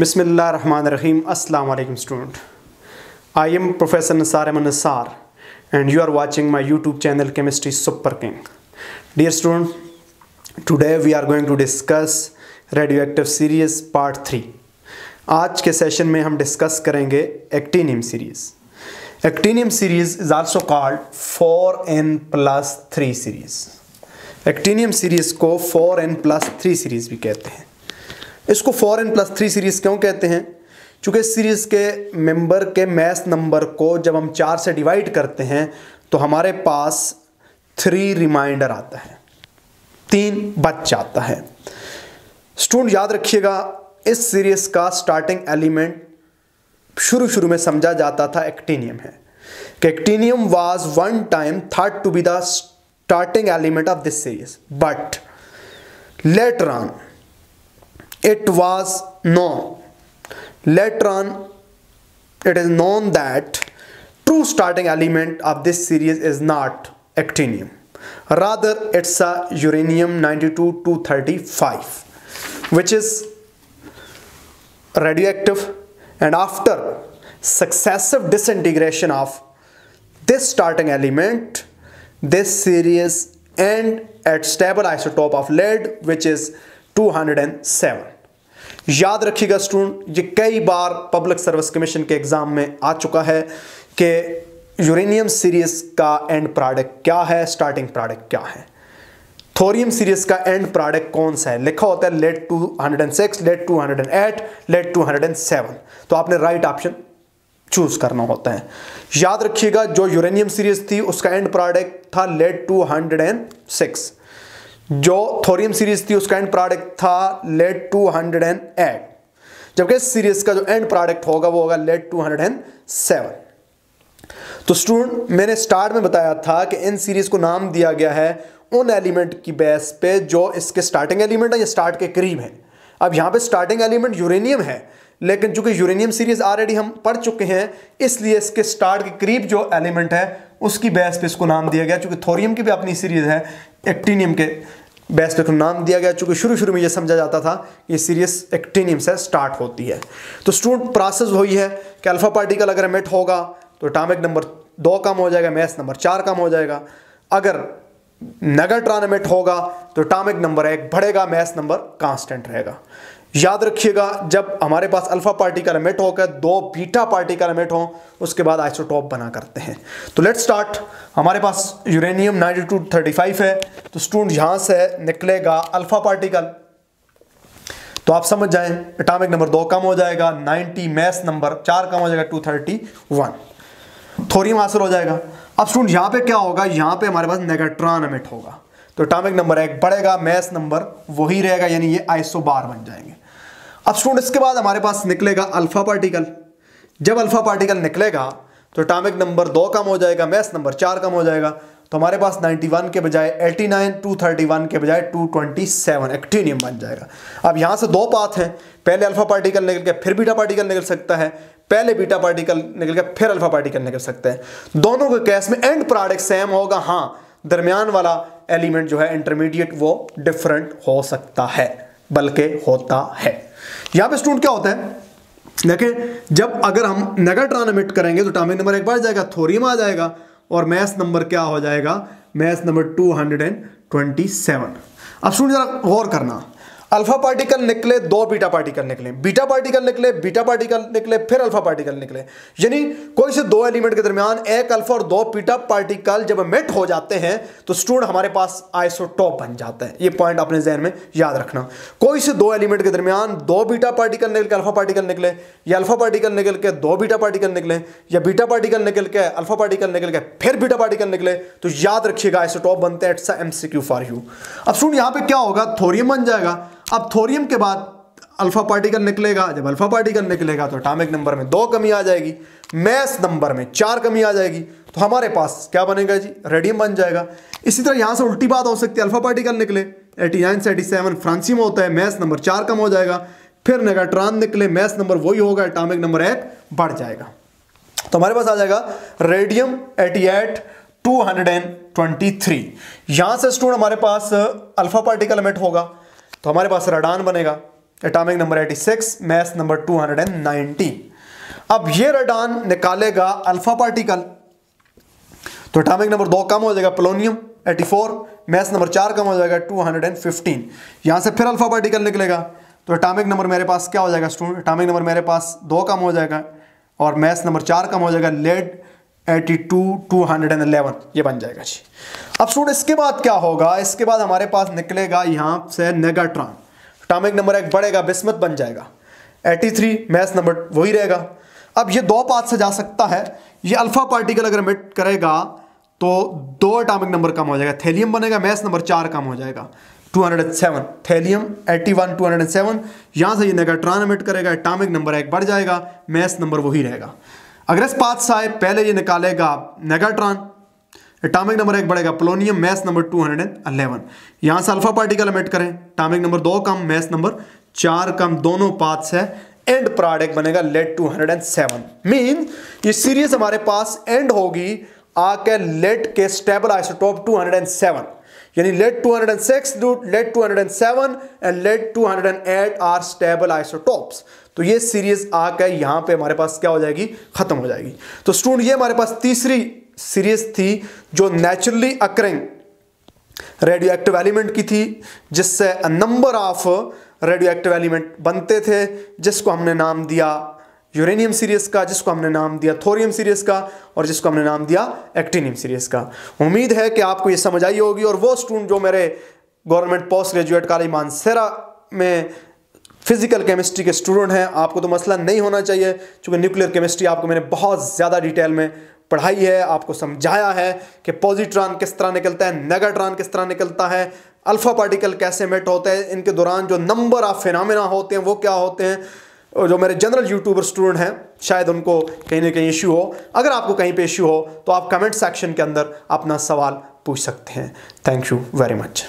बिस्मिल्ल run रहीम अस्सलाम वालेकुम student. I am professor Nisar Aman Nisar and you are watching my YouTube channel chemistry super king dear student today we are going to discuss radioactive series part three आज के session में हम discuss करेंगे actinium series actinium series is also called four N plus three series actinium series को four N plus three series भी कहते हैं। इसको four N plus three series क्यों कहते हैं? चूँकि इस सीरीज़ के मेंबर के मैथ नंबर को जब हम चार से डिवाइड करते हैं तो हमारे पास थ्री रिमाइंडर आता है। तीन बच जाता है। स्टूडेंट याद रखिएगा, इस सीरीज़ का स्टार्टिंग एलिमेंट शुरू शुरू में समझा जाता था एक्टिनियम है। कि actinium was one time third to be the starting element of this series but later on it was known. Later on it is known that true starting element of this series is not actinium. Rather it's a uranium 92 235 which is radioactive. And after successive disintegration of this starting element this series end at stable isotope of lead which is 207 याद रखिएगा student ये कई बार public service commission के exam में आ चुका है कि यूरेनियम सीरीज़ का एंड प्रोडक्ट क्या है स्टार्टिंग प्रोडक्ट क्या है। थोरियम सीरीज़ का एंड प्रोडक्ट कौन सा है? लिखा होता है लेट 206 लेट 208 लेट 207 तो आपने राइट ऑप्शन चूज़ करना होता है। याद रखिएगा, जो यूरेनियम सीरीज़ थी, उसका एंड प्रोडक्ट था लेट 206 जो थोरियम सीरीज़ थी, उसका एंड प्रोडक्ट था लेट 208 जबकि सीरीज़ का जो एंड प्रोडक्ट होगा, वो होगा लेट 207 तो स्टूडेंट मैंने स्टार्ट में बताया था कि इन सीरीज़ को नाम दिया गया है उन एलिमेंट की बेस पे जो इसके स्टार्टिंग एलिमेंट है या स्टार्ट के करीब है। अब यहाँ पे स्टार्टिंग एलिमेंट यूरेनियम है, लेकिन चूँकि यूरेनियम सीरीज़ ऑलरेडी हम पढ़ चुके हैं, इसलिए इसके स्टार्ट के करीब जो एलिमेंट है उसकी बेस पे इसको नाम दिया गया, चूँकि थोरियम की भी अपनी सीरीज़ है, एक्टिनियम के बेस पे नाम दिया गया, चूँकि शुरू शुरू में ये समझा जाता था कि सीरीज़ एक्टिनियम से स्टार्ट होती है। तो स्टूडेंट प्रोसेस वही है कि अल्फ़ा पार्टिकल अगर एमिट होगा तो एटॉमिक नंबर दो कम हो जाएगा मैथ नंबर चार कम हो जाएगा। अगर नगर एमिट होगा तो एटॉमिक नंबर एक बढ़ेगा मैथ नंबर कांस्टेंट रहेगा। याद रखिएगा, जब हमारे पास अल्फ़ा पार्टिकल एमिट होकर दो बीटा पार्टिकल एमिट हो, उसके बाद आइसोटॉप बना करते हैं। तो लेट स्टार्ट हमारे पास यूरेनियम 9235 है तो स्टूडेंट यहाँ से निकलेगा अल्फ़ा पार्टिकल तो आप समझ जाएँ एटॉमिक नंबर दो कम हो जाएगा 90 मैस नंबर चार कम हो जाएगा 231 थोरियम हासिल हो जाएगा। अब स्टूडेंट यहाँ पे क्या होगा, यहाँ पे हमारे पास नेगेट्रॉन एमिट होगा। तो एटॉमिक नंबर एक बढ़ेगा मैस नंबर वही रहेगा, यानी ये आइसो बन जाएँगे। अब स्टूडेंट इसके बाद हमारे पास निकलेगा अल्फ़ा पार्टिकल जब अल्फ़ा पार्टिकल निकलेगा तो एटॉमिक नंबर दो कम हो जाएगा मैस नंबर चार कम हो जाएगा। तो हमारे पास 91 के बजाय 89 231 के बजाय 227 एक्टिनियम बन जाएगा। अब यहाँ से दो पाथ हैं। पहले अल्फ़ा पार्टिकल निकल के फिर बीटा पार्टिकल निकल सकता है। पहले बीटा पार्टिकल निकल के फिर अल्फ़ा पार्टिकल निकल सकते हैं। दोनों के केस में एंड प्रोडक्ट सेम होगा। हाँ दरमियान वाला एलिमेंट जो है इंटरमीडिएट वो डिफरेंट हो सकता है, बल्कि होता है। यहाँ पे स्टूडेंट क्या होता है? देखें, जब अगर हम नेगाट्रॉन एमिट करेंगे तो टॉमिक नंबर एक बार जाएगा थोरियम आ जाएगा, और मैथ नंबर क्या हो जाएगा? मैथ नंबर 227 अब स्टूडेंट जरा गौर करना। अल्फ़ा पार्टिकल निकले, दो बीटा पार्टिकल निकले। बीटा पार्टिकल निकले, बीटा पार्टिकल निकले, फिर अल्फ़ा पार्टिकल निकले। यानी कोई से दो एलिमेंट के दरमियान एक अल्फ़ा और दो बीटा पार्टिकल जब मेट हो जाते हैं तो स्टूडेंट हमारे पास आइसोटॉप बन जाता है। ये पॉइंट अपने जहन में याद रखना। कोई से दो एलिमेंट के दरमियान दो बीटा पार्टिकल निकल के अल्फ़ा पार्टिकल निकले, या अल्फ़ा पार्टिकल निकल के दो बीटा पार्टिकल निकले, या बीटा पार्टिकल निकल के अल्फ़ा पार्टिकल निकल के फिर बीटा पार्टिकल निकले तो याद रखिएगा, आइसोटॉप बनते हैं इट्स एम फॉर यू अब स्टूडेंट, यहाँ पे क्या होगा? थोरियम बन जाएगा। अब थोरियम के बाद अल्फ़ा पार्टिकल निकलेगा, जब अल्फ़ा पार्टिकल निकलेगा तो एटॉमिक नंबर में दो कमी आ जाएगी मैस नंबर में चार कमी आ जाएगी तो हमारे पास क्या बनेगा जी? रेडियम बन जाएगा। इसी तरह यहाँ से उल्टी बात हो सकती है, अल्फ़ा पार्टिकल निकले 89 से 87 फ्रांसी में होता है मैस नंबर चार कम हो जाएगा, फिर नेगाट्रॉन निकले मैस नंबर वही होगा एटॉमिक नंबर एक बढ़ जाएगा। तो हमारे पास आ जाएगा रेडियम 88 223 यहाँ से स्टूडेंट हमारे पास अल्फ़ा पार्टिकल एमिट होगा। तो हमारे पास रडान बनेगा, एटॉमिक नंबर 86 मैथ नंबर 290 अब ये रेडान निकालेगा अल्फ़ा पार्टिकल। तो एटॉमिक नंबर दो कम हो जाएगा पोलोनियम 84 मैथ नंबर चार कम हो जाएगा 215 यहाँ से फिर अल्फ़ा पार्टिकल निकलेगा। तो एटॉमिक नंबर मेरे पास क्या हो जाएगा, स्टूडेंट? एटॉमिक नंबर मेरे पास दो कम हो जाएगा और मैथ नंबर चार कम हो जाएगा, लेड 82 211 ये बन जाएगा जी। अब स्टूडेंट इसके बाद क्या होगा? इसके बाद हमारे पास निकलेगा यहाँ से नेगाट्रॉन एटॉमिक नंबर एक बढ़ेगा बिस्मत बन जाएगा। 83 मैथ नंबर वही रहेगा। अब ये दो पाथ से जा सकता है। ये अल्फ़ा पार्टिकल अगर मिट करेगा तो दो एटॉमिक नंबर कम हो जाएगा। थैलियम बनेगा मैथ नंबर चार कम हो जाएगा। 207 थेलियम 81 207 यहाँ से ये नेगाट्रॉन एमिट करेगा एटॉमिक नंबर एक बढ़ जाएगा मैथ नंबर वही रहेगा। अगर इस पाथ से पहले ये निकालेगा नेगाट्रॉन। एटॉमिक नंबर एक बढ़ेगा पोलोनियम मैथ नंबर 211 यहाँ से अल्फ़ा पार्टिकल एमिट करें एटॉमिक नंबर दो कम मैथ नंबर चार कम, दोनों पाथ से एंड प्रोडक्ट बनेगा लेड 207 मीन ये सीरीज़ हमारे पास एंड होगी, आके लेड के स्टेबल आइसोटोप 207 यानी lead 206 lead 207 and lead 208 are stable isotopes तो ये सीरीज़ आकर यहाँ पे हमारे पास क्या हो जाएगी? खत्म हो जाएगी। तो स्टूडेंट ये हमारे पास तीसरी सीरीज़ थी जो naturally occurring radioactive element की थी, जिससे number of radioactive element बनते थे, जिसको हमने नाम दिया यूरेनियम सीरीज़ का, जिसको हमने नाम दिया थोरियम सीरीज़ का, और जिसको हमने नाम दिया एक्टिनियम सीरीज़ का। उम्मीद है कि आपको ये समझ आई होगी, और वो स्टूडेंट जो मेरे government post graduate college Mansehra में फ़िज़िकल केमिस्ट्री के स्टूडेंट हैं, आपको तो मसला नहीं होना चाहिए। क्योंकि न्यूक्लियर केमिस्ट्री आपको मैंने बहुत ज़्यादा डिटेल में पढ़ाई है, आपको समझाया है कि पॉजिट्रॉन किस तरह निकलता है नेगाट्रॉन किस तरह निकलता है अल्फ़ा पार्टिकल कैसे मेट होते हैं, इनके दौरान जो नंबर ऑफ़ फिनामिना होते हैं, वो क्या होते हैं, और जो मेरे जनरल यूट्यूबर स्टूडेंट हैं, शायद उनको कहीं ना कहीं इशू हो। अगर आपको कहीं पे इशू हो तो आप कमेंट सेक्शन के अंदर अपना सवाल पूछ सकते हैं। Thank you very much